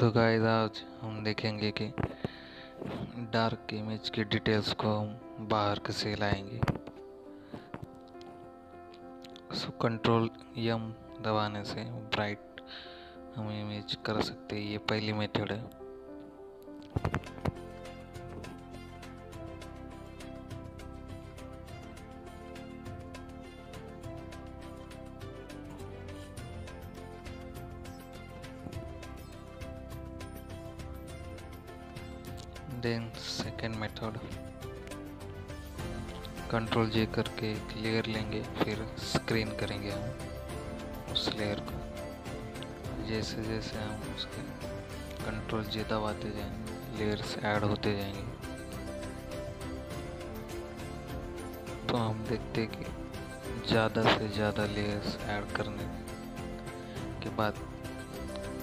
तो गाइस आज हम देखेंगे कि डार्क इमेज की डिटेल्स को हम बाहर कैसे लाएँगे। सो कंट्रोल यम दबाने से ब्राइट हम इमेज कर सकते हैं। ये पहली मेथड है। Then second method control J करके एक लेयर लेंगे, फिर स्क्रीन करेंगे हम उस लेयर को। जैसे जैसे हम उसके कंट्रोल जे दबाते जाएँगे लेयर्स ऐड होते जाएँगे। तो हम देखते कि ज़्यादा से ज़्यादा लेयर्स ऐड करने के बाद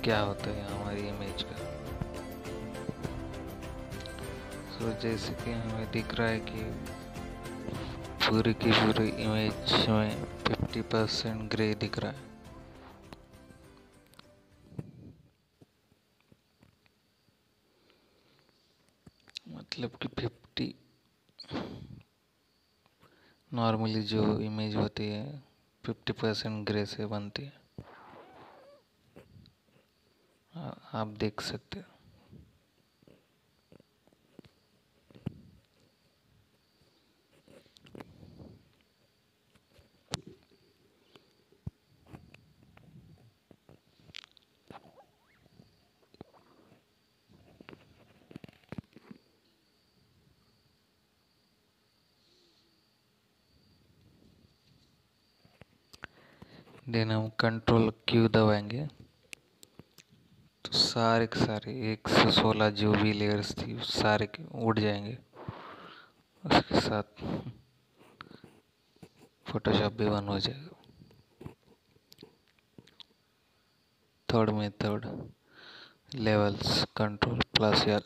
क्या होता है हमारी इमेज का। तो जैसे कि हमें दिख रहा है कि पूरी की पूरी इमेज में 50 परसेंट ग्रे दिख रहा है। मतलब कि 50 नॉर्मली जो इमेज होती है 50 परसेंट ग्रे से बनती है। आप देख सकते हो। देन हम कंट्रोल क्यू दबाएँगे। तो सारे के सारे, एक सौ सोलह जो भी लेयर्स थी सारे के उड़ जाएँगे। उसके साथ फोटोशॉप भी बन हो जाएगा। थर्ड में थर्ड लेवल्स कंट्रोल प्लस या